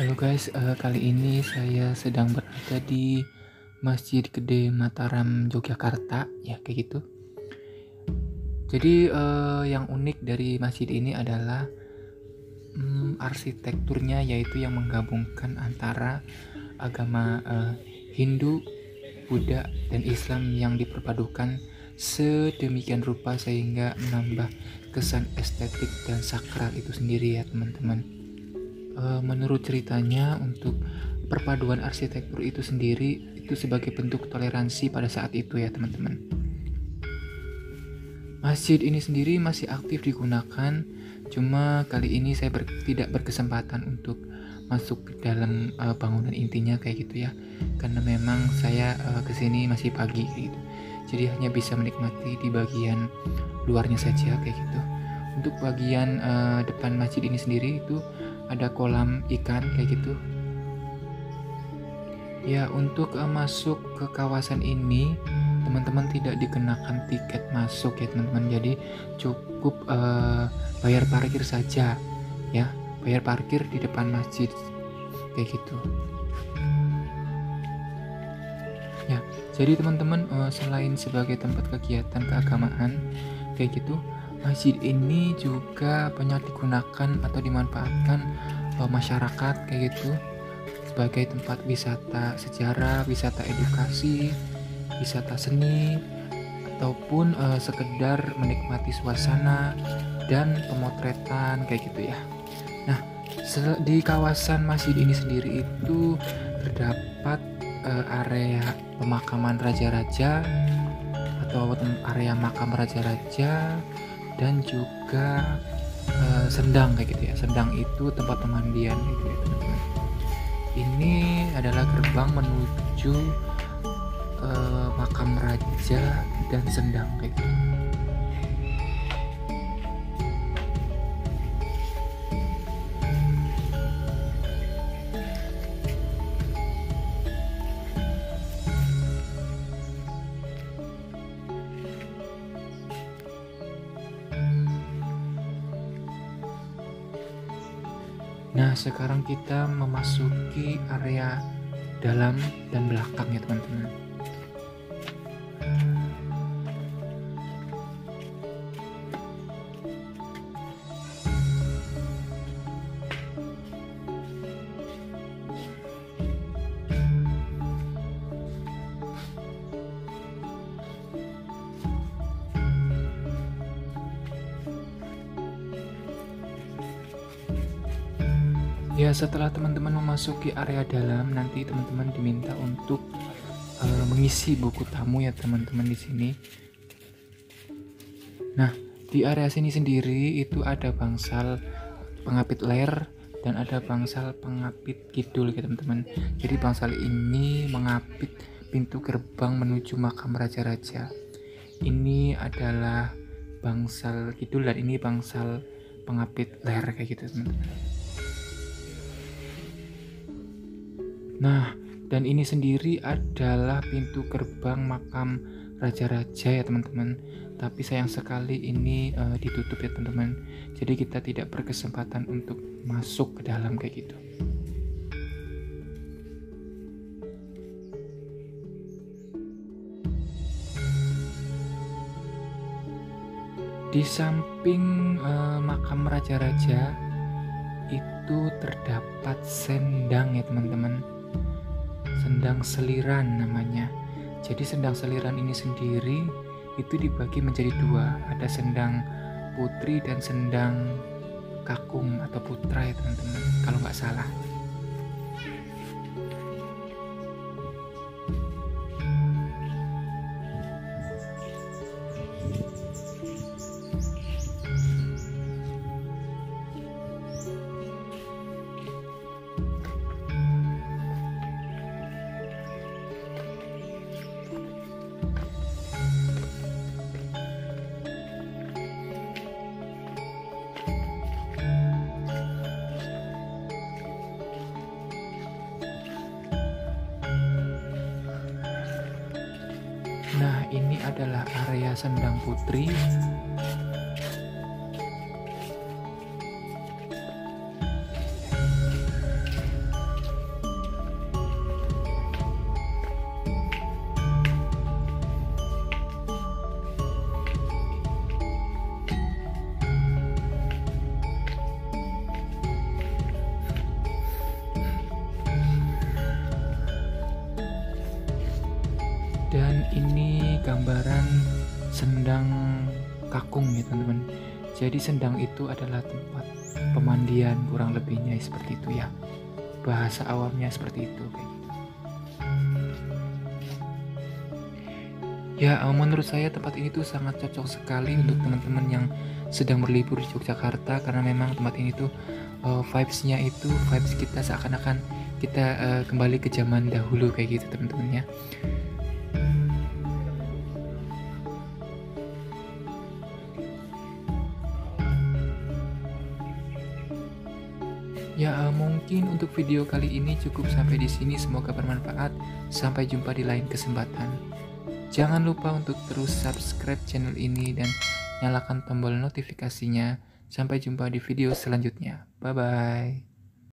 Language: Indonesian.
Halo guys, uh, kali ini saya sedang berada di Masjid Gede Mataram Yogyakarta, ya kayak gitu. Jadi uh, yang unik dari masjid ini adalah um, arsitekturnya, yaitu yang menggabungkan antara agama uh, Hindu, Buddha, dan Islam yang diperpadukan sedemikian rupa sehingga menambah kesan estetik dan sakral itu sendiri ya teman-teman menurut ceritanya untuk perpaduan arsitektur itu sendiri itu sebagai bentuk toleransi pada saat itu ya teman-teman. Masjid ini sendiri masih aktif digunakan, cuma kali ini saya ber, tidak berkesempatan untuk masuk ke dalam uh, bangunan intinya kayak gitu ya, karena memang saya uh, ke sini masih pagi gitu, jadi hanya bisa menikmati di bagian luarnya saja kayak gitu. Untuk bagian uh, depan masjid ini sendiri itu ada kolam ikan kayak gitu. Ya untuk uh, masuk ke kawasan ini teman-teman tidak dikenakan tiket masuk ya teman-teman. Jadi cukup uh, bayar parkir saja ya. Bayar parkir di depan masjid kayak gitu. Ya jadi teman-teman uh, selain sebagai tempat kegiatan keagamaan kayak gitu Masjid ini juga banyak digunakan atau dimanfaatkan masyarakat kayak gitu sebagai tempat wisata sejarah, wisata edukasi, wisata seni ataupun uh, sekedar menikmati suasana dan pemotretan kayak gitu ya. Nah, di kawasan masjid ini sendiri itu terdapat uh, area pemakaman raja-raja atau area makam raja-raja dan juga uh, sendang kayak gitu ya. Sendang itu tempat pemandian gitu ya teman-teman. Ini adalah gerbang menuju uh, makam raja dan sendang kayak gitu Nah, sekarang kita memasuki area dalam dan belakang ya, teman-teman. Ya, setelah teman-teman memasuki area dalam, nanti teman-teman diminta untuk uh, mengisi buku tamu ya teman-teman di sini. Nah, di area sini sendiri itu ada bangsal pengapit ler dan ada bangsal pengapit kidul ya teman-teman. Jadi bangsal ini mengapit pintu gerbang menuju makam raja-raja. Ini adalah bangsal kidul dan ini bangsal pengapit ler kayak gitu teman-teman. Nah, dan ini sendiri adalah pintu gerbang makam raja-raja ya teman-teman. Tapi sayang sekali ini uh, ditutup ya teman-teman. Jadi kita tidak berkesempatan untuk masuk ke dalam kayak gitu. Di samping uh, makam raja-raja itu terdapat sendang ya teman-teman sendang seliran namanya. Jadi sendang seliran ini sendiri itu dibagi menjadi dua, ada sendang putri dan sendang kakung atau putra ya teman-teman, kalau nggak salah. Nah, ini adalah area Sendang Putri. Gambaran sendang kakung ya teman-teman. Jadi sendang itu adalah tempat pemandian kurang lebihnya seperti itu ya. Bahasa awamnya seperti itu kayak gitu. ya menurut saya tempat ini tuh sangat cocok sekali untuk teman-teman yang sedang berlibur di Yogyakarta karena memang tempat ini tuh uh, vibesnya itu vibes kita seakan-akan kita uh, kembali ke zaman dahulu kayak gitu teman-teman ya Ya, uh, mungkin untuk video kali ini cukup sampai di sini. Semoga bermanfaat. Sampai jumpa di lain kesempatan. Jangan lupa untuk terus subscribe channel ini dan nyalakan tombol notifikasinya. Sampai jumpa di video selanjutnya. Bye bye.